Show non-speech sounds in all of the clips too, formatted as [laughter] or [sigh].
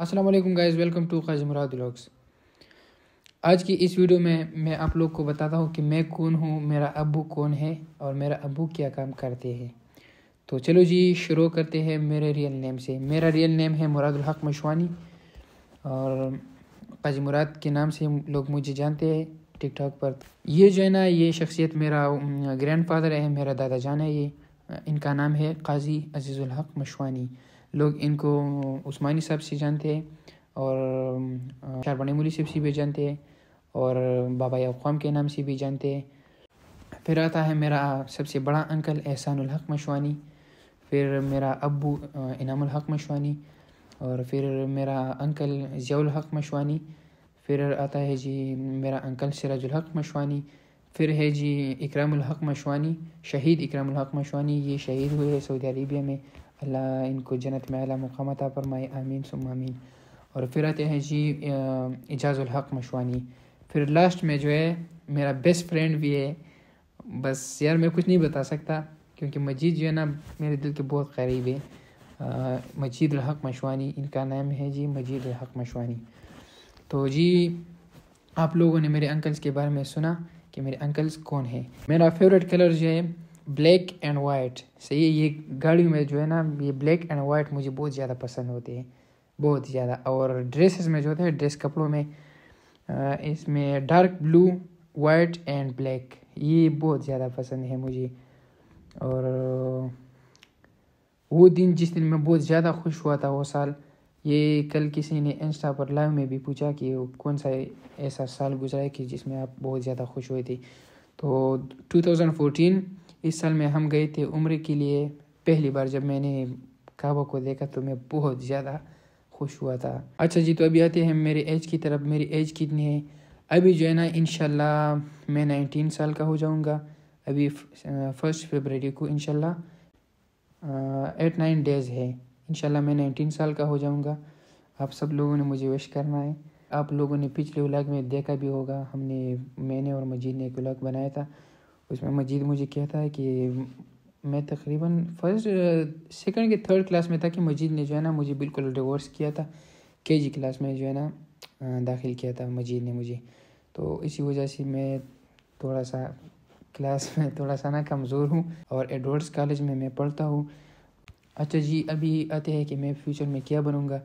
अस्सलाम guys welcome to Kazi Murad vlogs आज की इस वीडियो में मैं आप लोग को बताता हूँ कि मैं कौन हूँ, मेरा अबू कौन है और मेरा अबू क्या काम करते हैं। तो चलो जी, शुरू करते हैं मेरे रियल नेम से। मेरा रियल नेम है मुरादुल हक मशवानी और काजी मुराद के नाम से लोग मुझे जानते हैं टिकटॉक पर। ये जो है ना, ये शख्सियत मेरा ग्रैंड फादर है, मेरा दादा जान है ये। इनका नाम है काजी अजीज़ुल हक मशवानी। लोग इनको उस्मानी साहब से जानते हैं और चार बने मूली साहब से भी जानते हैं और बाबा अवाम के नाम से भी जानते हैं। फिर आता है मेरा सबसे बड़ा अंकल एहसानुल हक मशवानी, फिर मेरा अबू इनामुल हक मशवानी और फिर मेरा अंकल ज़ियाउल हक मशवानी, फिर आता है जी मेरा अंकल सिराजुल हक मशवानी, फिर है जी इकरामुल हक मशवानी, शहीद इकरामुल हक मशवानी, ये शहीद हुए हैं सऊदी अरेबिया में। अल्लाह इनको जन्नत में अला मुकाम अता फरमाए आमीन सुम आमीन और फिर आते हैं जी इजाज़ुल हक मशवानी फिर लास्ट में जो है मेरा बेस्ट फ्रेंड भी है बस यार मैं कुछ नहीं बता सकता क्योंकि मजीद जो है ना मेरे दिल के बहुत करीब है मजीद हक मशवानी इनका नाम है जी मजीद हक मशवानी तो जी आप लोगों ने मेरे अंकल्स के बारे में सुना कि मेरे अंकल्स कौन है मेरा फेवरेट कलर जो है ब्लैक एंड वाइट सही है, ये गाड़ी में जो है ना, ये ब्लैक एंड वाइट मुझे बहुत ज़्यादा पसंद होते हैं, बहुत ज़्यादा। और ड्रेसेस में जो होते हैं ड्रेस कपड़ों में इसमें dark blue white and black ये बहुत ज़्यादा पसंद है मुझे। और, वो दिन जिस दिन मैं बहुत ज़्यादा खुश हुआ था वो साल, ये कल किसी ने इंस्टा पर लाइव में भी पूछा कि कौन सा ऐसा साल गुजरा है कि जिसमें आप बहुत ज़्यादा खुश हुए थे। तो 2014 इस साल में हम गए थे उम्र के लिए पहली बार जब मैंने काबा को देखा तो मैं बहुत ज़्यादा खुश हुआ था। अच्छा जी तो अभी आते हैं मेरे एज की तरफ़। मेरी एज कितनी है? अभी जो है ना इन मैं नाइनटीन साल का हो जाऊँगा। अभी फ़र्स्ट फरवरी को इन एट नाइन डेज़ है। इन मैं नाइनटीन साल का हो जाऊँगा। आप सब लोगों ने मुझे विश करना है। आप लोगों ने पिछले व्लॉग में देखा भी होगा, हमने, मैंने और मजीद ने एक व्लॉग बनाया था। उसमें मजीद मुझे कहता है कि मैं तकरीबन फ़र्स्ट सेकंड के थर्ड क्लास में था कि मजीद ने जो है ना मुझे बिल्कुल डिवोर्स किया था के जी क्लास में जो है ना दाखिल किया था मजीद ने मुझे। तो इसी वजह से मैं थोड़ा सा क्लास [laughs] में थोड़ा सा ना कमज़ोर हूँ और एडवर्ड्स कॉलेज में मैं पढ़ता हूँ। अच्छा जी, अभी आते हैं कि मैं फ्यूचर में क्या बनूँगा।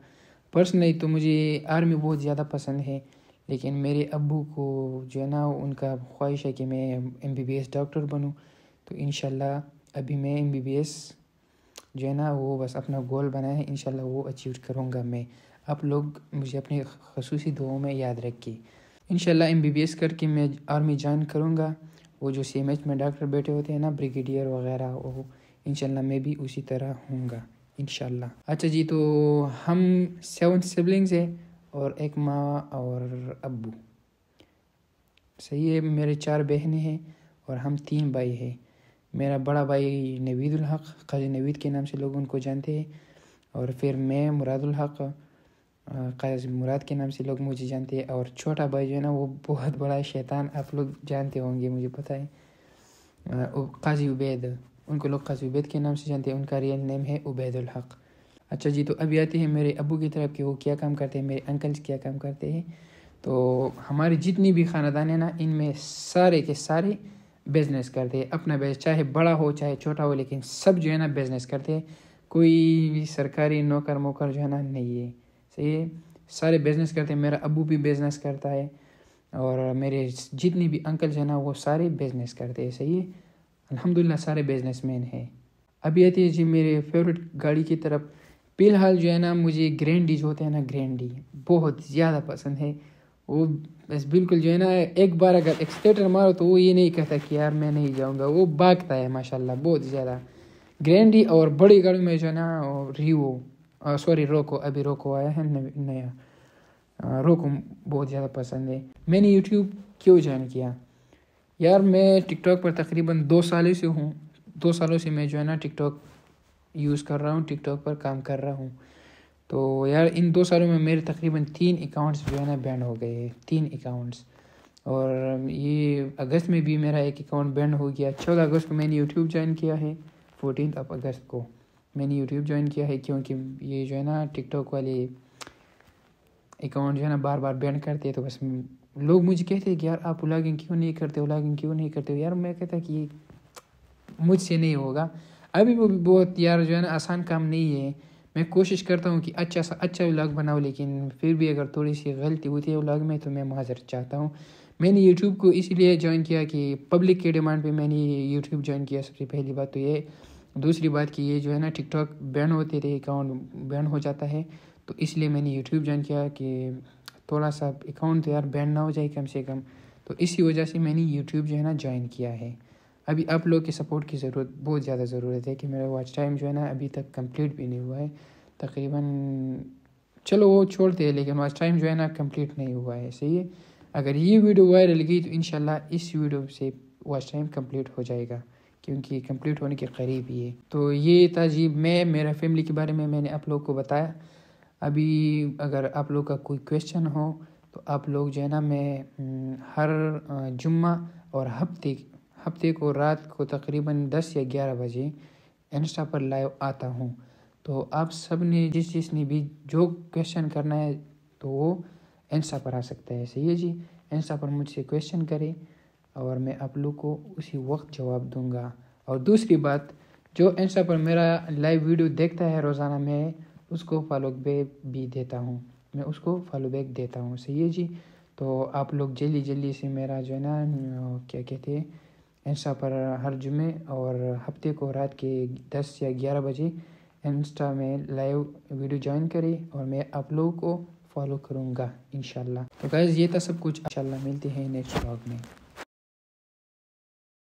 पर्सनली तो मुझे आर्मी बहुत ज़्यादा पसंद है। लेकिन मेरे अबू को जो है ना, उनका ख्वाहिश है कि मैं M B B S doctor बनूँ। तो इन अभी मैं एम बी बी एस जो है ना, वो बस अपना गोल बनाया है। इन वो अचीव करूँगा मैं। आप लोग मुझे अपनी खसूसी दुआओं में याद रखिए। इन एम बी बी एस करके मैं आर्मी ज्वाइन करूँगा। वो जो सी एम एच में डॉक्टर बैठे होते हैं ना ब्रिगेडियर वगैरह, वो इन मैं भी उसी तरह हूँगा इन अच्छा जी तो हम सेवन सिबलिंग्स हैं। और एक माँ और अबू सही है, मेरे चार बहनें हैं और हम तीन भाई हैं। मेरा बड़ा भाई नवीदुल हक काजी नवीद के नाम से लोग उनको जानते हैं। और फिर मैं, मुरादुल हक काजी मुराद के नाम से लोग मुझे जानते हैं। और छोटा भाई जो है ना, वो बहुत बड़ा शैतान, आप लोग जानते होंगे, मुझे पता है। काजी उबैद, उनको लोग काजी उबैद के नाम से जानते हैं। उनका रियल नेम है उबैदुल हक। अच्छा जी तो अभी आते हैं मेरे अबू की तरफ़ कि वो क्या काम करते हैं, मेरे अंकल क्या काम करते हैं। तो हमारी जितनी भी ख़ानदान है ना, इनमें सारे के सारे बिज़नेस करते हैं। अपना बिज़नेस चाहे बड़ा हो, चाहे छोटा हो, लेकिन सब जो है ना बिज़नेस करते हैं। कोई सरकारी नौकर मोकर जो है ना नहीं है। सही है? सारे बिज़नेस करते हैं। मेरा अबू भी बिज़नेस करता है। और मेरे जितनी भी अंकल जो है ना, वो सारे बिज़नेस करते हैं। सही है? अल्हम्दुलिल्लाह, सारे बिजनेसमैन हैं। अभी आती है जी मेरे फेवरेट गाड़ी की तरफ़। फ़िलहाल जो है ना, मुझे ग्रैंडी जो होते हैं ना ग्रैंडी बहुत ज़्यादा पसंद है। वो बस बिल्कुल जो है ना, एक बार अगर एक्सलेटर मारो तो वो ये नहीं कहता कि यार मैं नहीं जाऊँगा। वो भागता है, माशाल्लाह, बहुत ज़्यादा। ग्रैंडी और बड़ी गाड़ी में जो है ना रिवो सॉरी रोको अभी रोको आया है नया। रोको बहुत ज़्यादा पसंद है। मैंने यूट्यूब क्यों ज्वाइन किया? यार मैं टिकटॉक पर तकरीबन दो सालों से हूँ। दो सालों से मैं जो है ना टिकटॉक यूज़ कर रहा हूँ टिकटॉक पर काम कर रहा हूँ। तो यार, इन दो सालों में मेरे तकरीबन तीन अकाउंट्स जो है ना बैंड हो गए तीन अकाउंट्स और ये अगस्त में भी मेरा एक अकाउंट बैंड हो गया। चौदह अगस्त को मैंने यूट्यूब ज्वाइन किया है फोर्टीन ऑफ़ अगस्त को मैंने यूट्यूब ज्वाइन किया है, क्योंकि ये जो है ना टिकटॉक वाले अकाउंट जो है ना बार बार बैन करते हैं तो बस लोग मुझे कहते हैं कि यार, आप व्लॉगिंग क्यों नहीं करते व्लॉगिंग क्यों नहीं करते हो? यार, मैं कहता कि ये मुझसे नहीं होगा। अभी वो भी बहुत यार जो है ना, आसान काम नहीं है। मैं कोशिश करता हूँ कि अच्छा सा अच्छा व्लॉग बनाऊँ, लेकिन फिर भी अगर थोड़ी सी गलती होती है व्लॉग में तो मैं माजर चाहता हूँ। मैंने यूट्यूब को इसीलिए ज्वाइन किया कि पब्लिक के डिमांड पे मैंने यूट्यूब ज्वाइन किया, सबसे पहली बात तो ये। दूसरी बात कि ये जो है ना टिकटॉक बैन होते थे अकाउंट बैन हो जाता है। तो इसलिए मैंने यूट्यूब ज्वाइन किया कि थोड़ा सा अकाउंट तो यार बैन ना हो जाए कम से कम। तो इसी वजह से मैंने यूट्यूब जो है ना ज्वाइन किया है। अभी आप लोग की सपोर्ट की ज़रूरत, बहुत ज़्यादा ज़रूरत है कि मेरा वॉच टाइम जो है ना अभी तक कंप्लीट भी नहीं हुआ है। तकरीबन, चलो वो छोड़ते हैं, लेकिन वॉच टाइम जो है ना कंप्लीट नहीं हुआ है, सही है? अगर ये वीडियो वायरल गई तो इन इस वीडियो से वॉच टाइम कंप्लीट हो जाएगा, क्योंकि कंप्लीट होने के करीब ही है। तो ये था जी मैं, मेरा फैमिली के बारे में मैंने आप लोग को बताया। अभी अगर आप लोग का कोई क्वेश्चन हो तो आप लोग जो है ना मैं हर जुम्मा और हफ़्ते हफ़्ते को रात को तकरीबन दस या ग्यारह बजे इंस्टा पर लाइव आता हूँ। तो आप सबने जिस जिसने भी जो क्वेश्चन करना है तो वो इंस्टा पर आ सकता है। सही है जी? इंस्टा पर मुझसे क्वेश्चन करें और मैं आप लोग को उसी वक्त जवाब दूँगा। और दूसरी बात, जो इंस्टा पर मेरा लाइव वीडियो देखता है रोज़ाना, मैं उसको फॉलो बैक भी देता हूँ। मैं उसको फॉलो बैक देता हूँ। सही है जी? तो आप लोग जल्दी जल्दी से मेरा जो है ना क्या कहते हैं इंस्टा पर हर जुमे और हफ़्ते को रात के दस या ग्यारह बजे इंस्टा में लाइव वीडियो ज्वाइन करें और मैं आप लोगों को फॉलो करूँगा इन तो गैज़ ये था सब कुछ। इंशाल्लाह मिलते हैं नेक्स्ट ब्लॉग में।